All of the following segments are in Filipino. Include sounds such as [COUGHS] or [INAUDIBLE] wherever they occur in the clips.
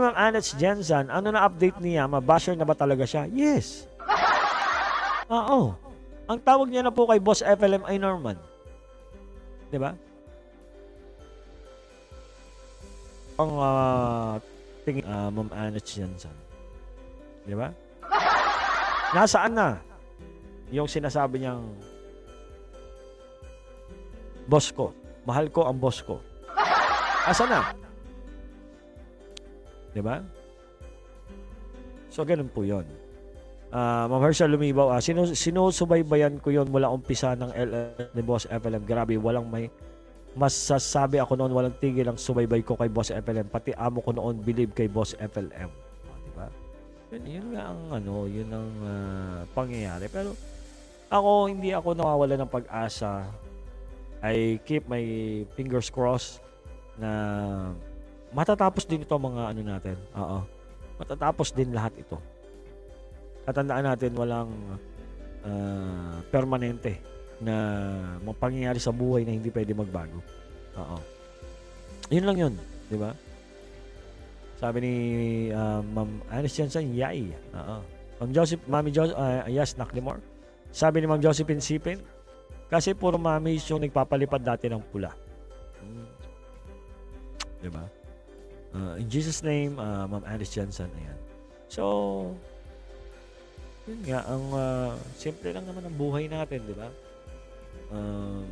Ma'am Annette Jensen, ano na update niya? Mabasher na ba talaga siya? Yes. [LAUGHS] Oo. Ang tawag niya na po kay Boss FLM ay Norman. Di ba? Ang uh, tingin, uh, Ma'am Annette Jensen. Di ba? [LAUGHS] Nasaan na yung sinasabi niyang boss ko. Mahal ko ang boss ko. [LAUGHS] Asa na? Di ba? So, ganun po yun. Uh, Ma'am Hershel Lumibaw, uh, sinu sinusubaybayan ko yon mula umpisa ng LL ni Boss FLM. Grabe, walang may masasabi ako noon, walang tigil ang subaybay ko kay Boss FLM. Pati amo ko noon, believe kay Boss FLM. Uh, di ba? Yun, yun nga ang ano, yun ang uh, pangyayari. Pero ako, hindi ako nawawala ng pag-asa. I keep my fingers crossed na matatapos din ito mga ano natin. Oo. Matatapos din lahat ito. Tatandaan natin walang uh, permanente na mapangyayari sa buhay na hindi pwede magbago. Oo. Yun lang yun. Di ba? Sabi ni uh, Ma'am Anis Jensen, yay. Oo. Ma'am Joseph, Mami Joseph, uh, yes, Naklimore. Sabi ni Ma'am Josephine Sipin, kasi puro mami yung nagpapalipad dati ng pula. Hmm. Diba? Uh, in Jesus' name, uh, Ma'am Alice Johnson, ayan. So, yun nga, ang uh, simple lang naman ang buhay natin, di ba? Um,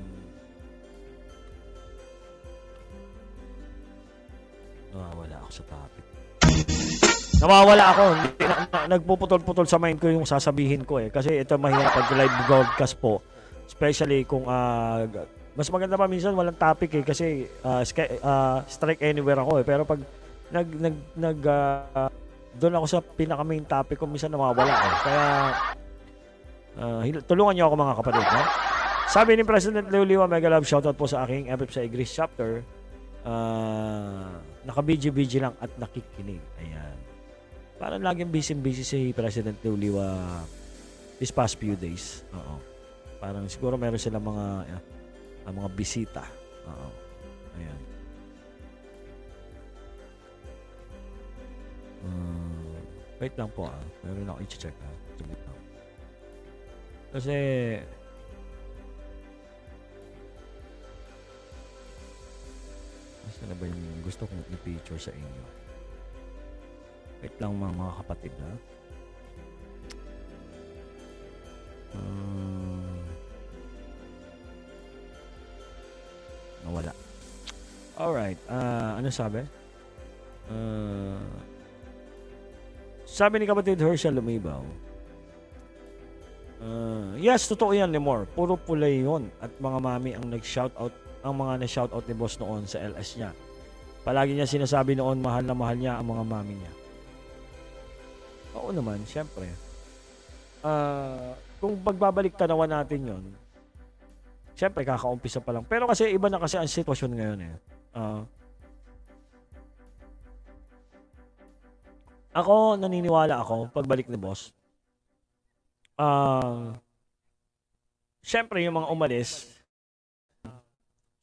nawawala ako sa topic. Nawawala ako. Na, na, nagpuputol-putol sa mind ko yung sasabihin ko eh. Kasi ito mahirap pag live broadcast po. Especially kung uh, mas maganda pa minsan walang topic eh kasi uh, sk- uh, strike anywhere ako eh. Pero pag nag nag nag uh, doon ako sa pinaka main topic ko minsan nawawala eh. Kaya uh, tulungan niyo ako mga kapatid, no? Sabi ni President Leo mega love shoutout po sa aking FF sa Igris chapter. Uh, naka-BG-BG lang at nakikinig. Ayan. Parang laging busy-busy si President Leo this past few days. Oo. Parang siguro meron silang mga uh, mga bisita. Oo. Ayan. Uh, wait lang po ah. Meron ako i-check ah. Kasi Saan na ba yung gusto kong i-feature sa inyo? Wait lang mga, mga kapatid ha. Uh, ano? Uh, sabi ni kapatid Herschel Lumibaw, uh, yes, totoo yan, Lemore. Puro pulay yon At mga mami ang nag-shoutout ang mga na-shoutout ni boss noon sa LS niya. Palagi niya sinasabi noon mahal na mahal niya ang mga mami niya. Oo naman, syempre. Uh, kung pagbabalik tanawan natin yon syempre kakaumpisa pa lang. Pero kasi iba na kasi ang sitwasyon ngayon eh. Uh, ako, naniniwala ako, pagbalik ni boss, uh, syempre yung mga umalis,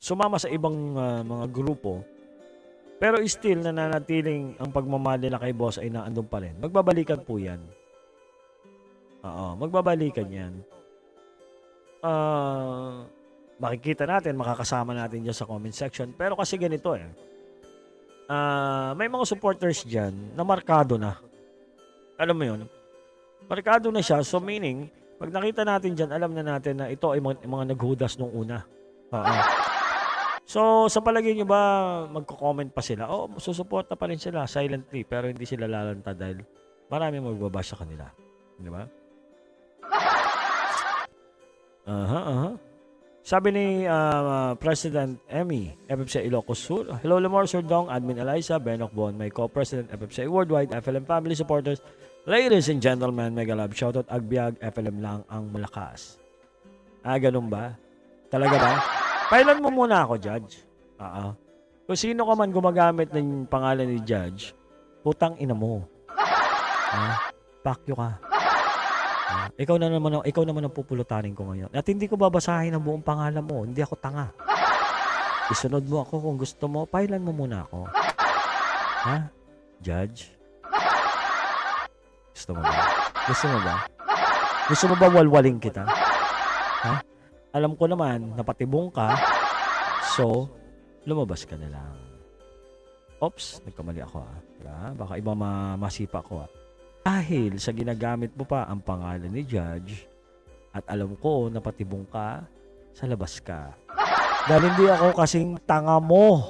sumama sa ibang uh, mga grupo, pero still nananatiling ang pagmamahal nila kay boss ay naandun pa rin. Magbabalikan po yan. Oo, magbabalikan yan. Uh, makikita natin, makakasama natin dyan sa comment section. Pero kasi ganito eh. Uh, may mga supporters dyan na markado na. Alam mo yun? Markado na siya. So meaning, pag nakita natin dyan, alam na natin na ito ay mga, mga naghudas nung una. Oo. So, sa palagay nyo ba, magko-comment pa sila? O, oh, susuporta pa rin sila silently, pero hindi sila lalanta dahil marami magbabash sa kanila. Di ba? Aha, aha. Sabi ni uh, President Emmy, FFC Ilocos Sur, Hello Lamar, Sir Dong, Admin Eliza, Benok Bon, my co-president FFC Worldwide, FLM family supporters, ladies and gentlemen, mega love, shoutout Agbiag, FLM lang ang malakas. Ah, ganun ba? Talaga ba? Pailan mo muna ako, Judge. Oo. Kung sino ka man gumagamit ng pangalan ni Judge, putang ina mo. Ha? Pakyo ka. Ha? Ikaw na naman, ikaw naman ang pupulutanin ko ngayon. At hindi ko babasahin ang buong pangalan mo. Hindi ako tanga. Isunod mo ako kung gusto mo. Pailan mo muna ako. Ha? Judge? Gusto mo ba? Gusto mo ba? Gusto mo ba walwaling kita? Ha? Alam ko naman, napatibong ka. So, lumabas ka na lang. Oops, nagkamali ako ah. Baka iba ma masipa ko ah. Dahil sa ginagamit mo pa ang pangalan ni Judge at alam ko na patibong ka, sa labas ka. Dahil hindi ako kasing tanga mo.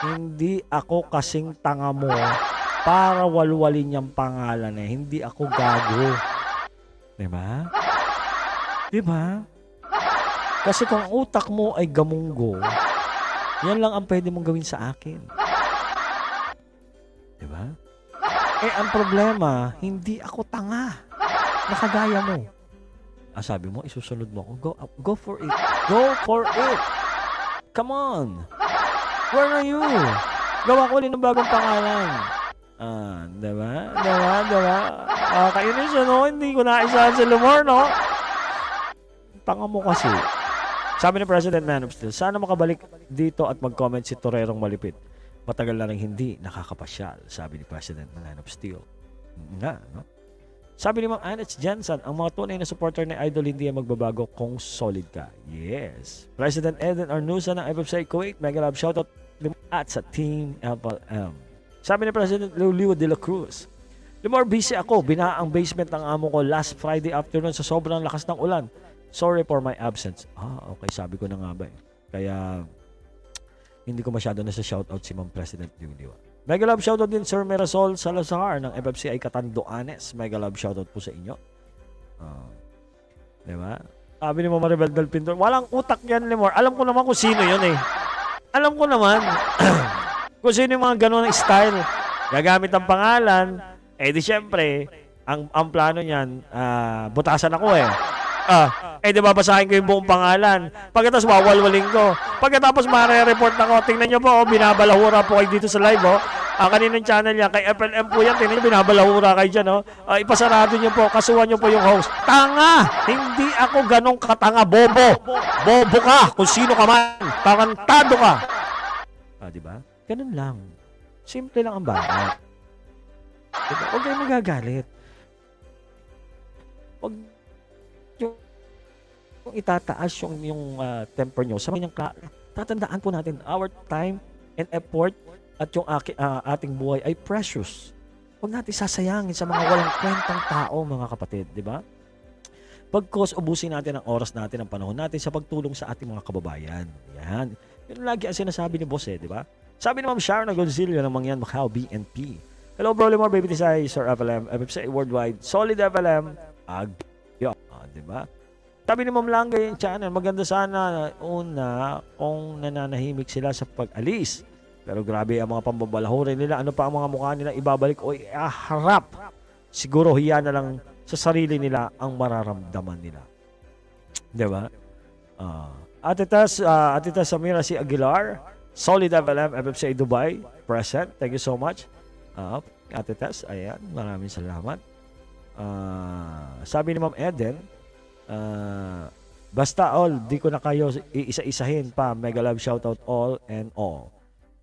Hindi ako kasing tanga mo para walwalin yung pangalan eh. Hindi ako gago. Diba? Diba? Kasi kung utak mo ay gamunggo, yan lang ang pwede mong gawin sa akin. Diba? Eh, ang problema, hindi ako tanga. Nakagaya mo. Ah, sabi mo, isusunod mo ako. Go, go for it. Go for it. Come on. Where are you? Gawa ko rin ng bagong pangalan. Ah, diba? Diba? Diba? Ah, kainis no? Hindi ko naisahan sa lumor, no? Tanga mo kasi. Sabi ni President Man of Steel, sana makabalik dito at mag-comment si Torerong Malipit. Matagal na rin hindi nakakapasyal, sabi ni President Man of Steel. Nga, no? Sabi ni Ma'am Annette Jensen, ang mga tunay na supporter ni Idol hindi ang magbabago kung solid ka. Yes. President Eden Arnusa ng FFC Kuwait, mega love shoutout at sa Team FLM. Sabi ni President Lulio de la Cruz, Limor busy ako, bina ang basement ng amo ko last Friday afternoon sa sobrang lakas ng ulan. Sorry for my absence. Ah, okay, sabi ko na nga ba eh. Kaya, hindi ko masyado na sa shoutout si Ma'am President Lulio. Mega love shoutout din Sir Merasol Salazar ng FFCI Catanduanes. Mega love shoutout po sa inyo. Uh, di ba? Sabi ni Mama Rebel del Pintor, walang utak yan, Limor. Alam ko naman kung sino yun eh. Alam ko naman [CLEARS THROAT] kung sino yung mga ganun style. Gagamit ang pangalan, eh di syempre, ang, ang plano niyan, uh, butasan ako eh. Ah, eh di ba ko yung buong pangalan. Pagkatapos wawalwaling ko. Pagkatapos mare-report ako, tingnan nyo po, oh, binabalahura po kayo dito sa live, oh. Ang kaninang channel yan, kay FLM po yan, tingnan nyo, binabalahura kayo dyan, oh. Uh, ipasarado nyo po, kasuhan nyo po yung host. Tanga! Hindi ako ganong katanga, bobo. Bobo ka, kung sino ka man. Tarantado ka. Ah, di ba? Ganun lang. Simple lang ang bagay. Diba? Huwag kayong magagalit. Huwag yung itataas yung, yung uh, temper nyo sa kanyang tatandaan po natin our time and effort at yung aki, uh, ating buhay ay precious. Huwag natin sasayangin sa mga walang kwentang tao, mga kapatid, di ba? Pagkos, ubusin natin ang oras natin, ang panahon natin sa pagtulong sa ating mga kababayan. Yan. Yun lagi ang sinasabi ni Boss eh, di ba? Sabi ni Ma'am Sharon Gonzilio ng Mangyan Macau BNP. Hello, bro, Limor, Baby Tisay, Sir FLM, FFC Worldwide, Solid FLM, Agyo. Ah, di ba? Sabi ni Ma'am Langga yung channel, maganda sana una kung nananahimik sila sa pag-alis. Pero grabe ang mga pambabalahurin nila. Ano pa ang mga mukha nila ibabalik o iharap. Siguro hiya na lang sa sarili nila ang mararamdaman nila. Di ba? Uh, Atitas, uh, Atitas Samira si Aguilar, Solid FLM, FFC Dubai, present. Thank you so much. Uh, Ate Tess, ayan, maraming salamat. Uh, sabi ni Ma'am Eden, uh, basta all, di ko na kayo iisa-isahin pa. Mega love shoutout all and all.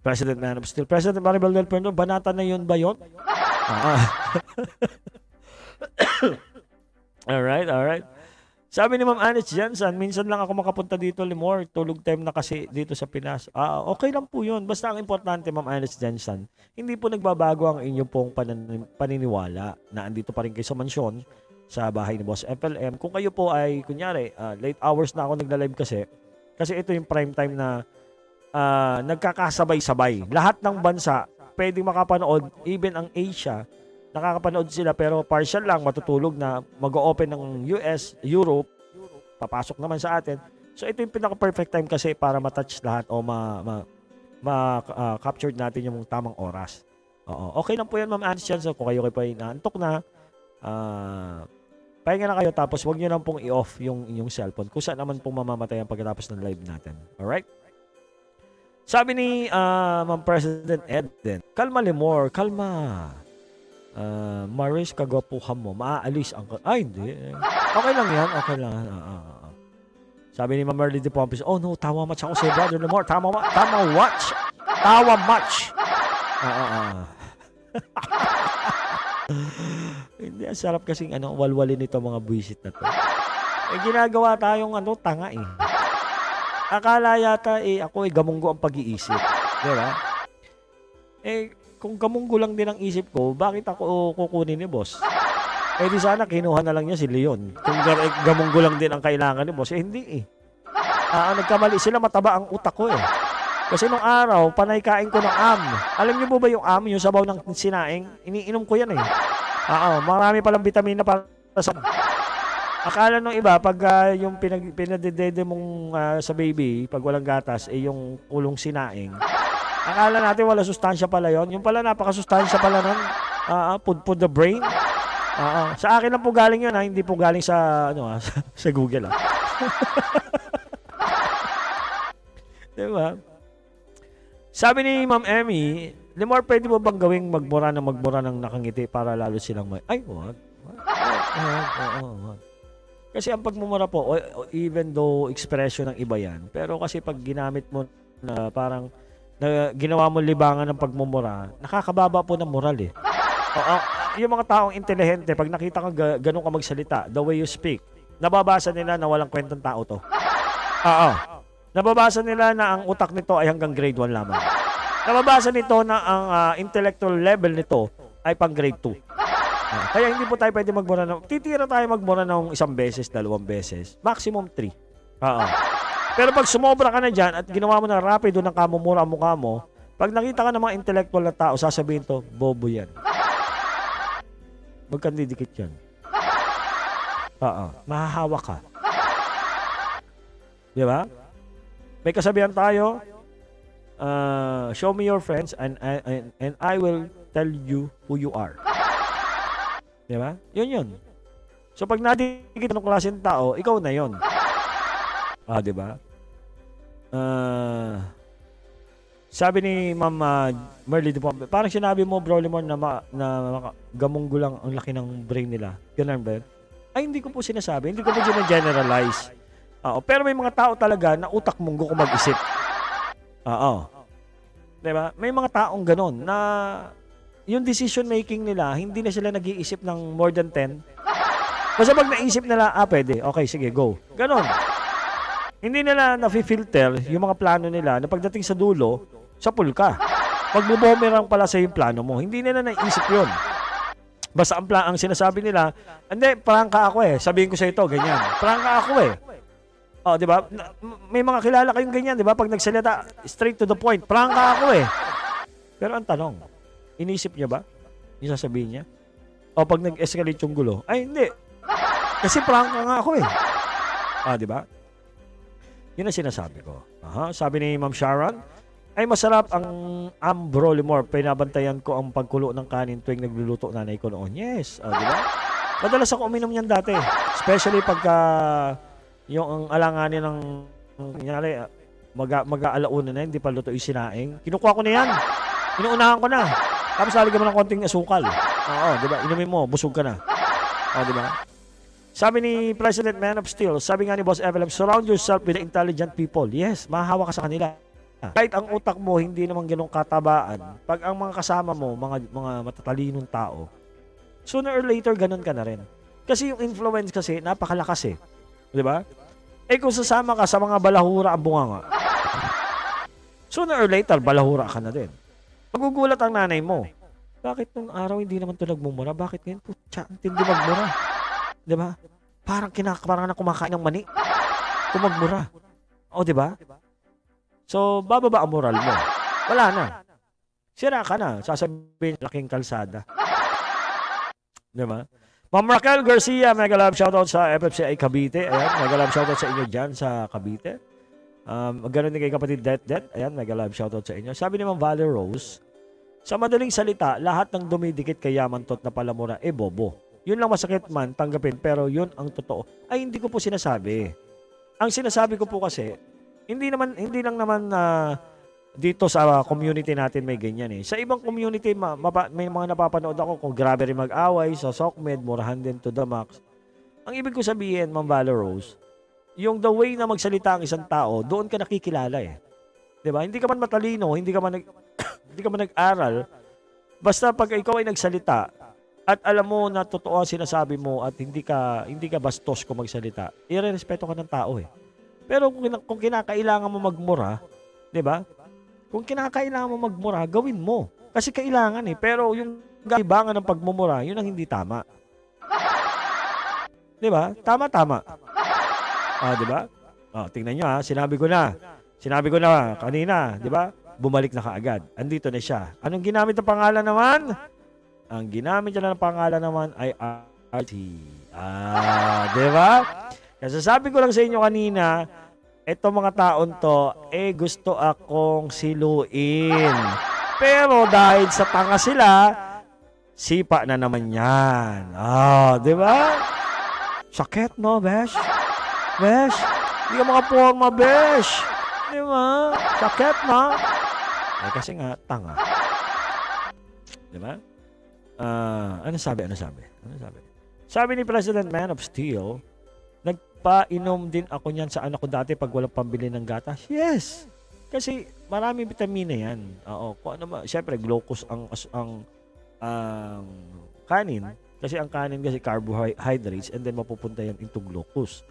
President Man of Steel. President Maribel Del Perno, banata na yun ba yun? Ah. [COUGHS] alright, alright. Sabi ni Ma'am Anis Jensen, minsan lang ako makapunta dito, Limor. Tulog time na kasi dito sa Pinas. Ah, okay lang po yun. Basta ang importante, Ma'am Anis Jensen, hindi po nagbabago ang inyong pong panan- paniniwala na andito pa rin kayo sa mansyon, sa bahay ni Boss FLM. Kung kayo po ay, kunyari, uh, late hours na ako nagla-live kasi, kasi ito yung prime time na uh, nagkakasabay-sabay. Lahat ng bansa, pwedeng makapanood, even ang Asia, nakakapanood sila pero partial lang, matutulog na mag-open ng US, Europe, papasok naman sa atin. So ito yung pinaka-perfect time kasi para ma-touch lahat o ma, ma, ma uh, capture natin yung tamang oras. Oo. Okay lang po yan, Ma'am Anne So, kung kayo kayo pa inaantok na, uh, pahinga na kayo tapos wag niyo lang pong i-off yung inyong cellphone kung saan naman pong mamamatay ang pagkatapos ng live natin. Alright? Sabi ni uh, Ma'am President Eden, kalma Limor, kalma uh, Maris kagwapuhan mo, maaalis ang... Ay, hindi. Okay lang yan. Okay lang. Uh, uh, uh. Sabi ni Ma'am Merly de Pompis, oh no, tawa match ako sa brother Lamar. Tama, ma tama watch. Tawa match. Uh, uh, uh. Ang sarap kasing ano, walwalin nito mga buwisit na to. Eh, ginagawa tayong ano, tanga eh. Akala yata eh, ako eh, gamunggo ang pag-iisip. Di ba? Eh, kung gamunggo lang din ang isip ko, bakit ako kukunin ni boss? Eh di sana kinuha na lang niya si Leon. Kung eh, gamunggo lang din ang kailangan ni boss, eh hindi eh. Ah, nagkamali sila, mataba ang utak ko eh. Kasi nung araw, panay kain ko ng am. Alam niyo po ba yung am, yung sabaw ng sinaing? Iniinom ko yan eh. Oo, marami palang vitamina para sa... Akala nung iba, pag ah, yung pinag, pinadedede mong ah, sa baby, pag walang gatas, eh yung ulong sinaing. Akala natin wala sustansya pala yon. Yung pala napakasustansya pala nun. Ah, ah, food for the brain. Ah, ah. Sa akin lang po galing yun ha, hindi po galing sa ano ah, sa, [LAUGHS] sa Google ah. [LAUGHS] diba? Sabi ni Ma'am Emmy, Limor, pwede mo bang gawing magmura ng magmura ng nakangiti para lalo silang may... Ay, wag. Wag, wag, wag, wag. Kasi ang pagmumura po, o- o- even though expression ng iba yan, pero kasi pag ginamit mo na parang na ginawa mo libangan ng pagmumura, nakakababa po ng moral eh. Oo, yung mga taong intelihente, pag nakita ka ga- ganun ka magsalita, the way you speak, nababasa nila na walang kwentang tao to. Oo. Nababasa nila na ang utak nito ay hanggang grade 1 lamang. Nababasa nito na ang ah, intellectual level nito ay pang grade 2. Ah, kaya hindi po tayo pwede magmura ng... Titira tayo magmura ng isang beses, dalawang beses. Maximum 3. Oo. Pero pag sumobra ka na dyan at ginawa mo na rapido ng kamumura ang mukha mo, pag nakita ka ng mga intellectual na tao, sasabihin to, bobo yan. Huwag kang didikit yan. Oo. Mahahawa ka. Di ba? May kasabihan tayo, uh, show me your friends and, and, and I will tell you who you are. [LAUGHS] Di ba? Yun yun. So pag nadikit ng klaseng tao, ikaw na yun. Ah, di ba? Ah, sabi ni Ma'am uh, Merly de Pompe, parang sinabi mo, Bro Limon, na, ma, na maka- gamunggo lang ang laki ng brain nila. Ganun ba yun? Ay, hindi ko po sinasabi. Hindi ko po generalize. Oo. Pero may mga tao talaga na utak munggo kung mag-isip. Oo. Diba? May mga taong ganun na yung decision making nila, hindi na sila nag-iisip ng more than 10. Basta pag naisip nila, ah, pwede. Okay, sige, go. Ganon. Hindi nila na-filter yung mga plano nila na pagdating sa dulo, sa ka. Magbubomerang pala sa yung plano mo. Hindi nila naisip yun. Basta ang, pla- ang sinasabi nila, hindi, prangka ako eh. Sabihin ko sa ito, ganyan. Prangka ako eh. Oh, 'di ba? May mga kilala kayong ganyan, 'di ba? Pag nagsalita, straight to the point. Prangka ako eh. Pero ang tanong, inisip niya ba? Yung sasabihin niya? O pag nag-escalate yung gulo, ay hindi. Kasi prangka nga ako eh. Ah, 'di ba? Yun ang sinasabi ko. Aha, sabi ni Ma'am Sharon, ay masarap ang Ambro Limor. Pinabantayan ko ang pagkulo ng kanin tuwing nagluluto nanay ko noon. Yes, ah, 'di ba? Madalas ako uminom niyan dati. Especially pagka yung ang alanganin ng kunyari, ah, mag mag-aalauna na, hindi pa luto yung sinaing. Kinukuha ko na yan. Inuunahan ko na. Tapos lalagyan mo ng konting asukal. Oo, di ba? Inumin mo, busog ka na. Oo, di ba? Sabi ni President Man of Steel, sabi nga ni Boss Evelyn, surround yourself with intelligent people. Yes, mahahawa ka sa kanila. Kahit ang utak mo hindi naman ganong katabaan, pag ang mga kasama mo, mga mga matatalinong tao, sooner or later ganun ka na rin. Kasi yung influence kasi napakalakas eh. 'Di ba? Eh kung sasama ka sa mga balahura ang bunganga, sooner or later balahura ka na din. Magugulat ang nanay mo. Bakit nung araw hindi naman to nagmumura? Bakit ngayon? Putya, ang tindi magmura. 'Di ba? Parang kinak parang na kumakain ng mani. Kung magmura. O, 'di ba? So, bababa ang moral mo. Wala na. Sira ka na. Sasabihin, laking kalsada. Di ba? Ma'am Raquel Garcia, mega love shoutout sa FFCI Cavite. Ayan, mega love shoutout sa inyo dyan sa Cavite. Um, ganun din kay kapatid Det Det. Ayan, mega love shoutout sa inyo. Sabi ni Ma'am Valerie Rose, sa madaling salita, lahat ng dumidikit kay Yamantot na palamura, eh bobo. Yun lang masakit man, tanggapin, pero yun ang totoo. Ay, hindi ko po sinasabi. Ang sinasabi ko po kasi, hindi naman hindi lang naman na dito sa community natin may ganyan eh. Sa ibang community ma, mapa- may mga napapanood ako kung grabe rin mag-away sa Sokmed, murahan din to the max. Ang ibig ko sabihin, Ma'am Valor Rose, yung the way na magsalita ang isang tao, doon ka nakikilala eh. 'Di ba? Hindi ka man matalino, hindi ka man nag [COUGHS] hindi ka man nag-aral, Basta pag ikaw ay nagsalita at alam mo na totoo ang sinasabi mo at hindi ka hindi ka bastos kung magsalita, irerespeto ka ng tao eh. Pero kung, kung kinakailangan mo magmura, 'di ba? Kung kinakailangan mo magmura, gawin mo. Kasi kailangan eh. Pero yung gaibangan ng pagmumura, yun ang hindi tama. [LAUGHS] 'Di ba? Tama tama. Ah, 'di ba? Oh, tingnan niyo ha, sinabi ko na. Sinabi ko na kanina, 'di ba? Bumalik na kaagad. Andito na siya. Anong ginamit ng pangalan naman? Ang ginamit niya ng pangalan naman ay RT. Ah, 'di ba? Kasi sabi ko lang sa inyo kanina, eto mga taon to, eh gusto akong siluin. Pero dahil sa tanga sila, sipa na naman yan. Ah, di ba? Sakit, no, Besh? Besh? Hindi ka makaporma, Besh. Di ba? Sakit, no? Eh, kasi nga, tanga. Di ba? Ah, ano sabi? Ano sabi? Ano sabi? Sabi ni President Man of Steel, nagpainom din ako niyan sa anak ko dati pag walang pambili ng gatas. Yes. Kasi marami vitamina yan. Oo. Kung ano ba, syempre glucose ang ang ang kanin kasi ang kanin kasi carbohydrates and then mapupunta yan into glucose.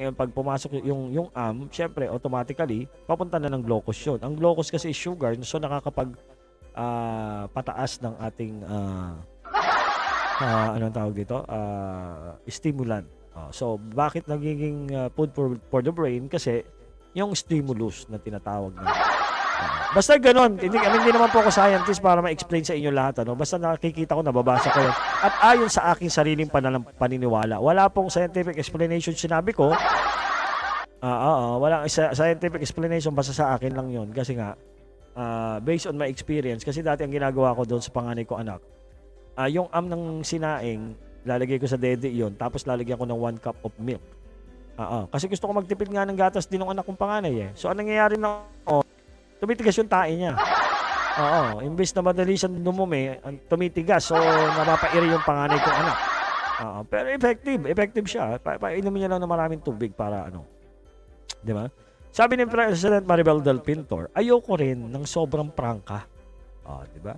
Ngayon pag pumasok yung yung am, syempre automatically papunta na ng glucose yun. Ang glucose kasi is sugar so nakakapag ah, pataas ng ating ah ah, anong tawag dito? Ah, stimulant. Oh, so bakit nagiging ah, food for, for the brain? Kasi yung stimulus na tinatawag na. Ah, basta ganun, hindi, I mean, hindi naman po ako scientist para ma-explain sa inyo lahat. Ano? Basta nakikita ko, nababasa ko yun. At ayon sa aking sariling pananam, paniniwala, wala pong scientific explanation sinabi ko. Ah, oo, walang isa- scientific explanation basta sa akin lang yon Kasi nga, ah, based on my experience, kasi dati ang ginagawa ko doon sa panganay ko anak, ah, yung am ng sinaing, lalagay ko sa dede yon tapos lalagyan ko ng one cup of milk. Oo. Kasi gusto ko magtipid nga ng gatas din ng anak kong panganay eh. So, anong nangyayari na oh, tumitigas yung tae niya. Oo. Imbes na madali siyang dumumi, tumitigas. So, napapairi yung panganay kong anak. Oo. Pero effective. Effective siya. Pa painumin niya lang ng maraming tubig para ano. Di ba? Sabi ni President Maribel Del Pintor, ayoko rin ng sobrang prangka. Oh, di ba?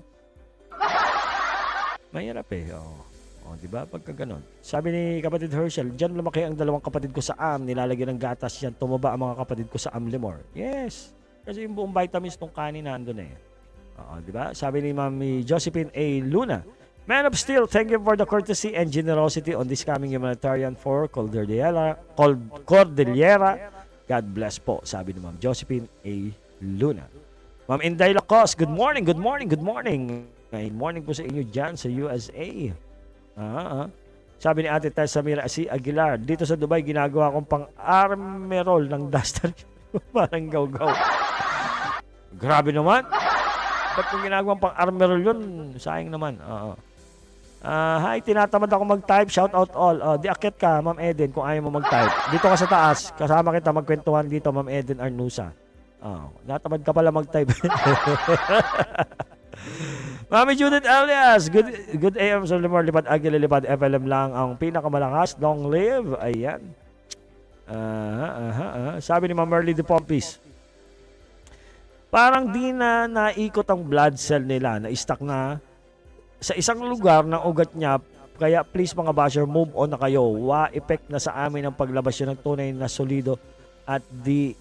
Mahirap eh. Oh. Oh, di ba? Pagka ganun. Sabi ni kapatid Herschel, diyan lumaki ang dalawang kapatid ko sa am, nilalagyan ng gatas yan, tumaba ang mga kapatid ko sa Amlimore. Yes. Kasi yung buong vitamins ng kanin nandun eh. Oo, di ba? Sabi ni Mami Josephine A. Luna, Man of Steel, thank you for the courtesy and generosity on this coming humanitarian for Cordillera. Cordillera. God bless po, sabi ni Ma'am Josephine A. Luna. Ma'am Inday Lacos, good morning, good morning, good morning. Good morning po sa inyo dyan sa USA. Ah, ah. Sabi ni Ate Tessa Mira si Aguilar, dito sa Dubai ginagawa kong pang armerol ng duster. [LAUGHS] Parang gaw-gaw. Grabe naman. Ba't kung ginagawa pang armerol yun? Sayang naman. Oo. Ah, hi, tinatamad ako mag-type. Shout out all. Oh, di akit ka, Ma'am Eden, kung ayaw mo mag-type. Dito ka sa taas. Kasama kita magkwentuhan dito, Ma'am Eden Arnusa. Oh, natamad ka pala mag-type. [LAUGHS] Mami Judith Elias, good good AM sa Limor Lipad Agila Lipad FLM lang ang pinakamalakas. Long live. Ayan. Aha, aha, aha. Sabi ni Ma'am Merly de Pompis, parang di na naikot ang blood cell nila, na stuck na sa isang lugar ng ugat niya. Kaya please mga basher, move on na kayo. Wa effect na sa amin ang paglabas yun ng tunay na solido at di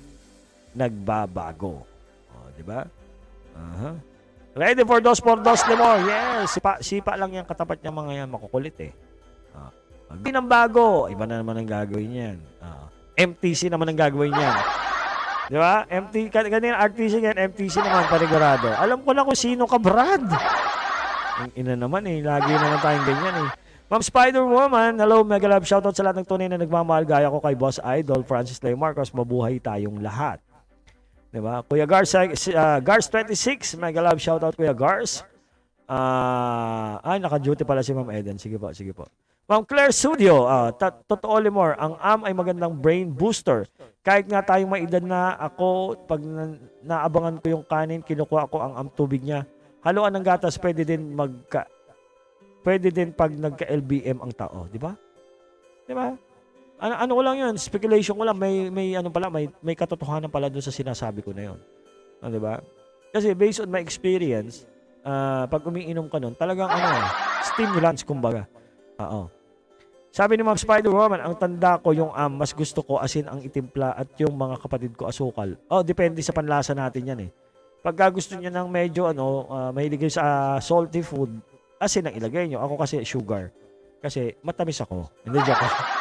nagbabago. O, di ba? Aha. Ready for those for those more. Yes, sipa, sipa lang yung katapat niya mga yan. Makukulit eh. Ah. Hindi ng bago. Iba na naman ang gagawin yan. Ah. MTC naman ang gagawin yan. Di ba? MT, kan- kanina RTC yan, MTC naman panigurado. Alam ko na kung sino ka, Brad. Ang ina naman eh. Lagi naman tayong ganyan eh. Ma'am Spider-Woman, hello, mega love. Shoutout sa lahat ng tunay na nagmamahal. Gaya ko kay Boss Idol, Francis Lay Marcos. Mabuhay tayong lahat. Diba? Kuya Gars, uh, Gars 26, mega love shoutout Kuya Gars. Ah, ay naka-duty pala si Ma'am Eden. Sige po, sige po. Ma'am Claire Studio, ta- totoo Limor, ang AM ay magandang brain booster. Kahit nga tayong may edad na ako, pag na- naabangan ko yung kanin, kinukuha ko ang am tubig niya. Haluan ng gatas, pwede din magka pwede din pag nagka-LBM ang tao, di ba? Di ba? Ano, ano ko lang yun, speculation ko lang, may, may ano pala, may, may katotohanan pala doon sa sinasabi ko na yun. Ah, di ba? Kasi based on my experience, ah, pag umiinom ka nun, talagang ano, stimulants kumbaga. Oo. Sabi ni Ma'am Spider-Woman, ang tanda ko yung um, mas gusto ko asin ang itimpla at yung mga kapatid ko asukal. Oh, depende sa panlasa natin yan eh. Pagka gusto niya ng medyo ano, uh, mahilig sa salty food, asin ang ilagay nyo. Ako kasi sugar. Kasi matamis ako. Hindi joke.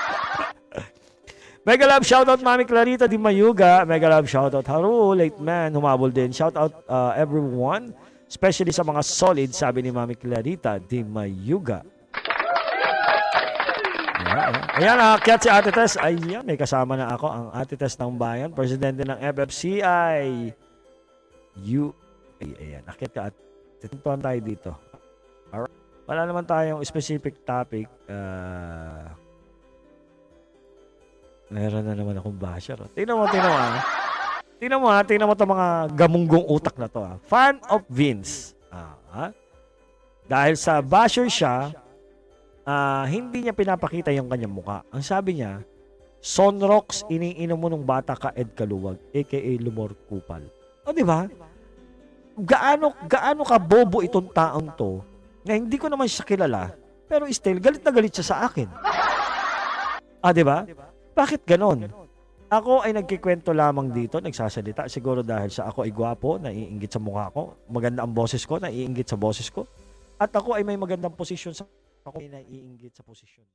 Mega love shoutout Mami Clarita Di Mayuga. Mega love shoutout Haru, late man, humabol din. Shoutout uh, everyone, especially sa mga solid, sabi ni Mami Clarita Di Mayuga. Ayan, ayan aakyat si Ate Tess. Ayan, may kasama na ako, ang Ate Tess ng Bayan, presidente ng FFCI. You, ay, ayan, akyat ka at tintuan tayo dito. Alright. Wala naman tayong specific topic. Uh, meron na naman akong basher. oh. Tingnan mo, tingnan mo. ah. Tingnan mo ha, tingnan mo itong mga gamunggong utak na to. ah. Fan of Vince. Ah, ha? Dahil sa basher siya, ah, hindi niya pinapakita yung kanyang muka. Ang sabi niya, Sonrox, iniinom mo nung bata ka Ed Kaluwag, aka Lumor Kupal. O, di ba? Gaano, gaano ka bobo itong taong to na hindi ko naman siya kilala, pero still, galit na galit siya sa akin. Ah, di ba? Bakit ganon? Ako ay nagkikwento lamang dito, nagsasalita. Siguro dahil sa ako ay gwapo, naiinggit sa mukha ko. Maganda ang boses ko, naiinggit sa boses ko. At ako ay may magandang posisyon sa ako ay naiinggit sa posisyon.